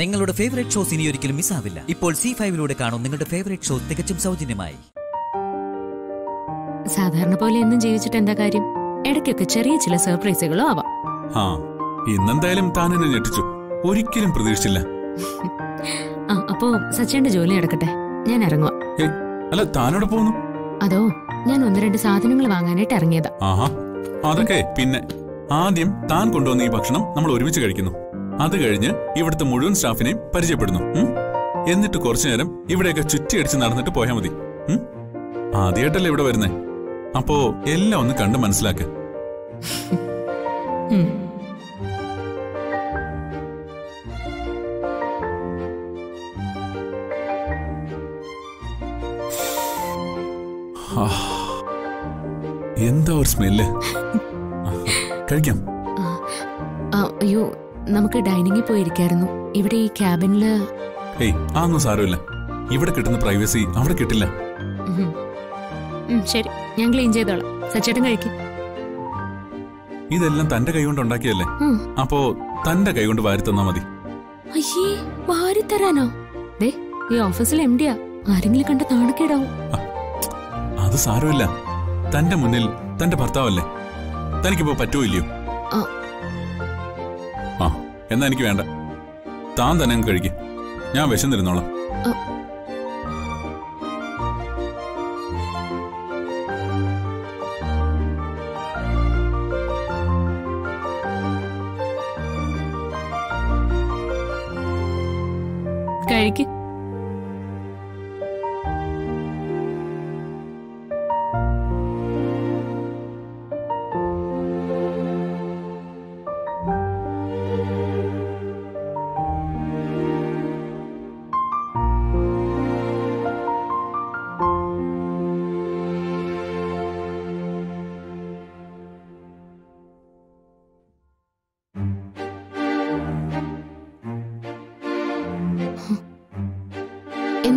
നിങ്ങളുടെ favourite shows ഇനി ഒരിക്കലും മിസ്സാവില്ല ഇപ്പോൾ സി ഫൈവിലൂടെ കാണും നിങ്ങളുടെ ഫേവറേറ്റ് ഷോ തികച്ചും സൗജന്യമായി. സാധാരണ പോലെ എന്നും ജീവിച്ചിട്ട് എന്താ കാര്യം? ഇടയ്ക്കൊക്കെ ചെറിയ ചില സർപ്രൈസുകളോ ആവാം. ആ ഇന്നെന്തായാലും താൻ എന്നെ ഞെട്ടിച്ചു. ഒരിക്കലും പ്രതീക്ഷിച്ചില്ല. ആ അപ്പോ സച്ചിന്റെ ജോലി നടക്കട്ടെ. ഞാൻ ഇറങ്ങുക അല്ല താനോട് പോകുന്നു അതോ ഞാൻ ഒന്ന് രണ്ട് സാധനങ്ങൾ വാങ്ങാനായിട്ട് ഇറങ്ങിയതാ. ആഹാ അതൊക്കെ പിന്നെ. ആദ്യം താൻ കൊണ്ടുവന്ന ഈ ഭക്ഷണം നമ്മൾ ഒരുമിച്ച് കഴിക്കുന്നു. അത് കഴിഞ്ഞ് ഇവിടുത്തെ മുഴുവൻ സ്റ്റാഫിനെയും പരിചയപ്പെടുന്നു. എന്നിട്ട് കുറച്ചു നേരം ഇവിടെയൊക്കെ ചുറ്റിയടിച്ച് നടന്നിട്ട് പോയാൽ മതി. ആദ്യമായിട്ടല്ലേ ഇവിടെ വരുന്നേ. അപ്പോ എല്ലാം ഒന്ന് കണ്ട് മനസ്സിലാക്ക. എന്താ ഒരു സ്മെല്ല്? കഴിക്കാം. അയ്യോ നമുക്ക് ഡൈനിങ്ങിൽ പോയിരിക്കായിരുന്നു. ഇവിടെ ഈ ക്യാബിനിൽ ഏയ് അതൊന്നും സാരമില്ല. ഇവിടെ കിട്ടുന്ന പ്രൈവസി അവിടെ കിട്ടില്ല. ശരി. ഞാൻ ക്ലീൻ ചെയ്തോളാം. സച്ചേട്ടൻ കഴിക്കും. ഇതെല്ലാം തന്റെ കൈകൊണ്ട് ഉണ്ടാക്കിയല്ലേ. അപ്പോ തന്റെ കൈകൊണ്ട് വാരി തന്നാ മതി. അയ്യേ വാരി തരാനോ? ദേ ഈ ഓഫീസിൽ എം ഡിയാ ആരെങ്കിലും കണ്ട നാണക്കേടാവും. അത് സാരമില്ല. തന്റെ മുന്നിൽ തന്റെ ഭർത്താവല്ലേ? തനിക്കിപ്പോ. ആ എന്നാ എനിക്ക് വേണ്ട. താൻ തന്നെ അങ്ങ് കഴിക്കും. ഞാൻ വിശന്നിരുന്നോളാം. കഴിക്ക്.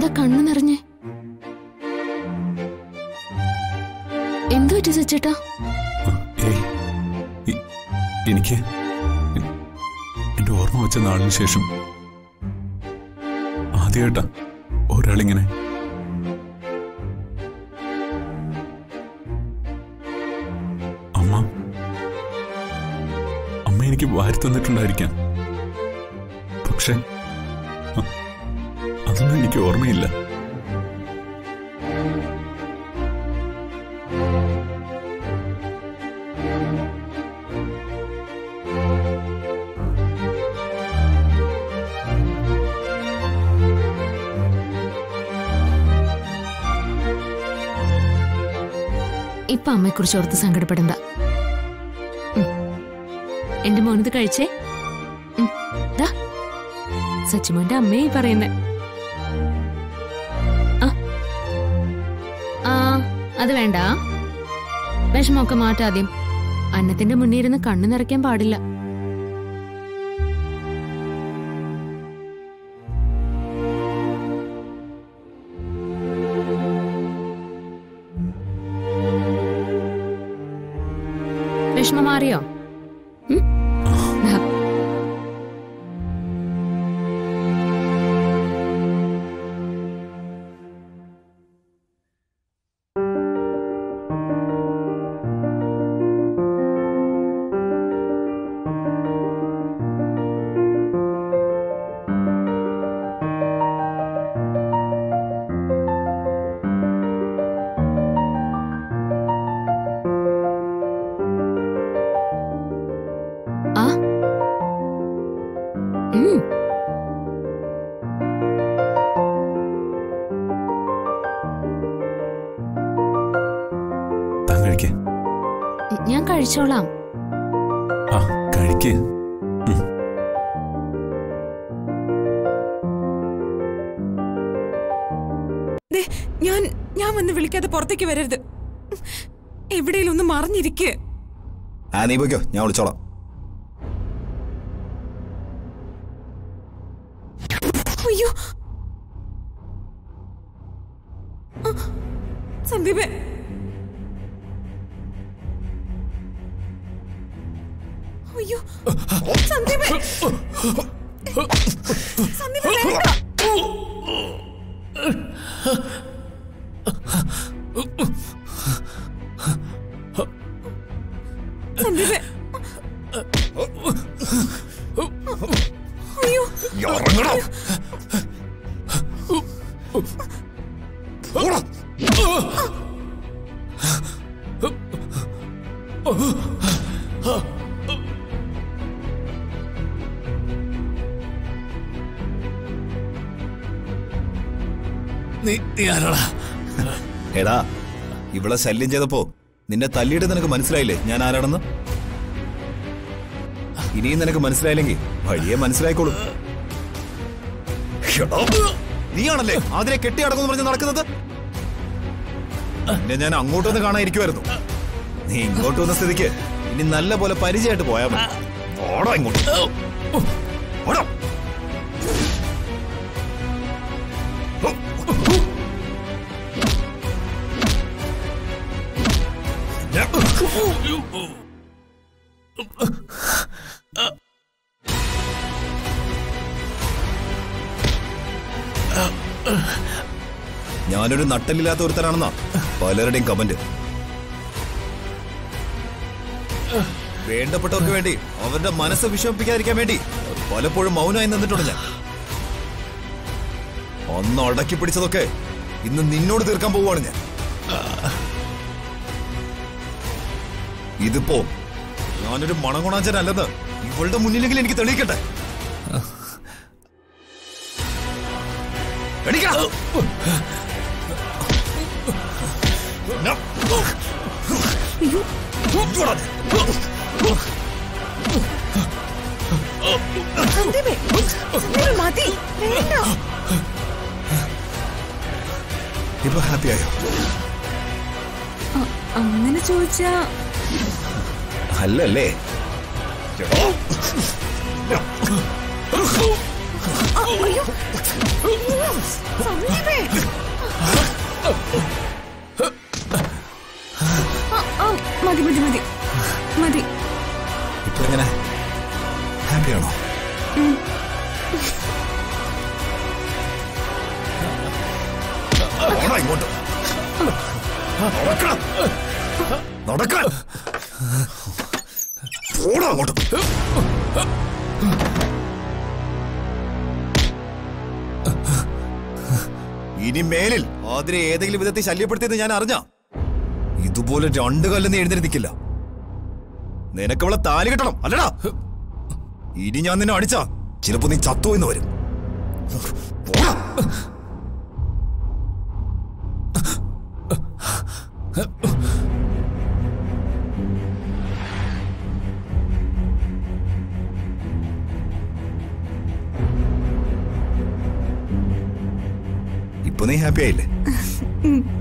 എന്താ കണ്ണു നിറഞ്ഞേ? എന്തു പറ്റി സച്ചേട്ടാ? എനിക്ക് എന്റെ ഓർമ്മ വെച്ച നാളിന് ശേഷം ആദ്യമായിട്ടാ ഒരാളിങ്ങനെ അമ്മ അമ്മ എനിക്ക് വാരി തന്നിട്ടുണ്ടായിരിക്കാം. പക്ഷെ അതൊന്നും എനിക്ക് ഓർമ്മയില്ല. ഇപ്പൊ അമ്മയെക്കുറിച്ച് ഓർത്ത് സങ്കടപ്പെടണ്ട. എന്റെ മോനത് കഴിച്ചേ. സച്ചിമോന്റെ അമ്മയെ പറയുന്നേ. അത് വേണ്ട. വിഷമമൊക്കെ മാറ്റാദ്യം അന്നത്തിന്റെ മുന്നിൽ ഇരുന്ന് കണ്ണു നിറയ്ക്കാൻ പാടില്ല. വിഷമം മാറിയോ? കഴിച്ചോളാം. ആ കഴിക്കേ. ദേ, ഞാൻ ഞാൻ വന്ന് വിളിക്കാതെ പുറത്തേക്ക് വരരുത്. എവിടെയെങ്കിലും ഒന്ന് മറിഞ്ഞിരിക്കുക ആ നീ പോയിക്കോ. ഞാൻ വിളിച്ചോളാം. അയ്യോ. സന്ദീപേ. അയ്യോ സന്ദീപേ. സന്ദീപ് വേണ്ട. സന്ദീപ്. അയ്യോ. ഇറങ്ങണം ഓടാ. നീ എടാ ഇവിടെ ശല്യം ചെയ്തപ്പോ നിന്നെ തല്ലിയിട്ട് നിനക്ക് മനസ്സിലായില്ലേ ഞാൻ ആരാണെന്ന്? ഇനിയും നിനക്ക് മനസ്സിലായില്ലെങ്കിൽ വഴിയെ മനസ്സിലായിക്കോളും. നീയാണല്ലേ അതിനെ കെട്ടി അടക്കം പറഞ്ഞ് നടക്കുന്നത്? നിന്നെ ഞാൻ അങ്ങോട്ടൊന്ന് കാണാതിരിക്കുമായിരുന്നു നീ ഇങ്ങോട്ട് വന്ന സ്ഥിതിക്ക് ഇനി നല്ല പോലെ പരിചയമായിട്ട് പോയാ മതി. ഓടാ ഇങ്ങോട്ട്. ഓടാ. ഞാനൊരു നട്ടലില്ലാത്ത ഒരുത്തനാണെന്നാ പലരുടെയും കമന്റ്. വേണ്ടപ്പെട്ടവർക്ക് വേണ്ടി അവരുടെ മനസ്സ് വിഷമിപ്പിക്കാതിരിക്കാൻ വേണ്ടി പലപ്പോഴും മൗനമായി നിന്നിട്ടുണ്ട് ഞാൻ. അന്ന് അടക്കി പിടിച്ചതൊക്കെ ഇന്ന് നിന്നോട് തീർക്കാൻ പോവുകയാണ് ഞാൻ. ഇതിപ്പോ ഞാനൊരു മണകുണാചനല്ലെന്ന് ഇവളുടെ മുന്നിലെങ്കിൽ എനിക്ക് തെളിയിക്കട്ടെ? എണീക്കണം. No. ഇങ്ങോട്ടാ. സന്ദീപേ സന്ദീപ് മതി വേണ്ട ഇപ്പൊ ഹാപ്പിയായോ അങ്ങനെ ചോദിച്ചാ അല്ലല്ലേ സന്ദീപേ മതി മതി മതി. മതി. ഇപ്പൊ എങ്ങനെ ഹാപ്പിയാണോ ഓടാ ഇങ്ങോട്ട്. നടക്കണം. നടക്കാൻ. ഓടാ അങ്ങോട്ട്. ഇനി മേലിൽ ആതിരെ ഏതെങ്കിലും വിധത്തിൽ ശല്യപ്പെടുത്തിയത് ഞാൻ അറിഞ്ഞ? ഇതുപോലെ രണ്ടു കല്ലെന്ന് നിനക്ക് അവളെ താലി കിട്ടണം അല്ലടാ. ഇനി ഞാൻ നിന്നെ അടിച്ചാ ചിലപ്പോ നീ ചത്തു എന്ന് വരും. ഇപ്പൊ നീ ഹാപ്പി ആയില്ലേ?